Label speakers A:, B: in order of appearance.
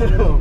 A: Good.